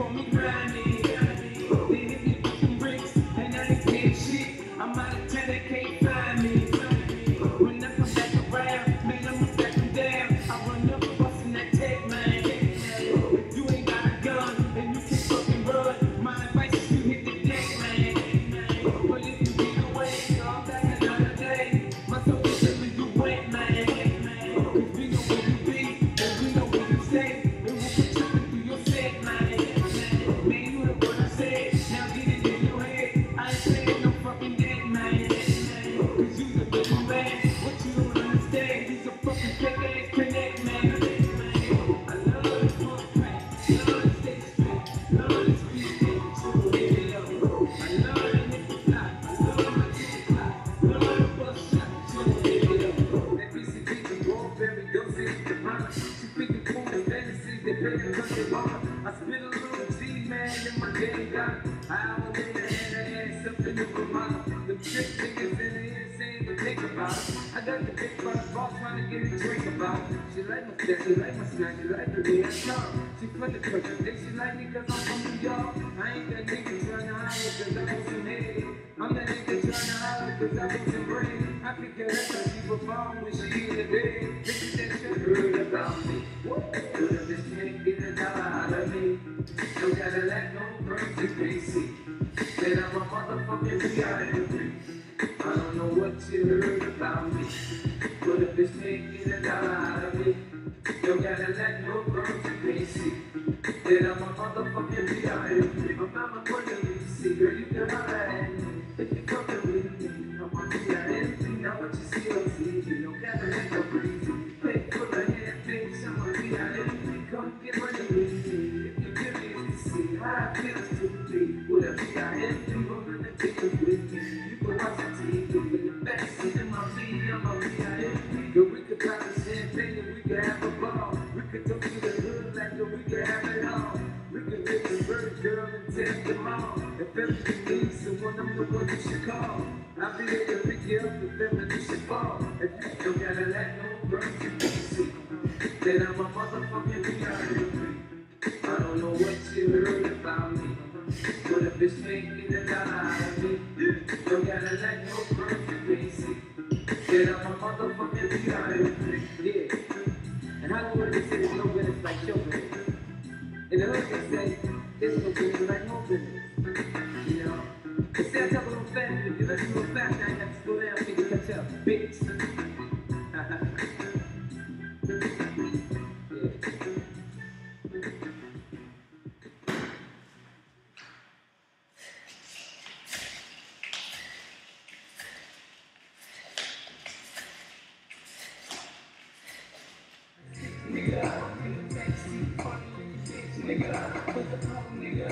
call me grimy. I spit a little G, man, in my gun. I always in the hand of ass, something for mine. The trick niggas in the saying to think about. I got the big boss boss trying to get a drink about. She like my step, she like my snack, she like the way I talk. She from the country, think she like me cause I'm from New York. I ain't that nigga trying to hide I head. I'm nigga to I. I in the that shit heard about me. What? This to basic. Then I'm a motherfucking reality. I don't know what you heard about me. But if it's making a dollar out of me, don't gotta let no birds to basic. Then I'm a motherfucking reality. I'm not a what you see, girl, you can holler at me. If you fucking with me, I'm on the anything, not what you see on TV. Don't gotta let no breezy. Hey, full of hand, bitch, I'm a reality. Come get we a could have a ball. We go to the hood like we could have it all. We could hit the bird girl and take them all. If everything needs someone, I'm the one you should call. I'll be there to pick you up if don't gotta let no bird you can see, then I'm a motherfucking reality. I don't know what you heard about me. But if it's making a dollar me, don't gotta let no And they no business like show business? In the hood they say there's no business like no business. Nigga, nigga,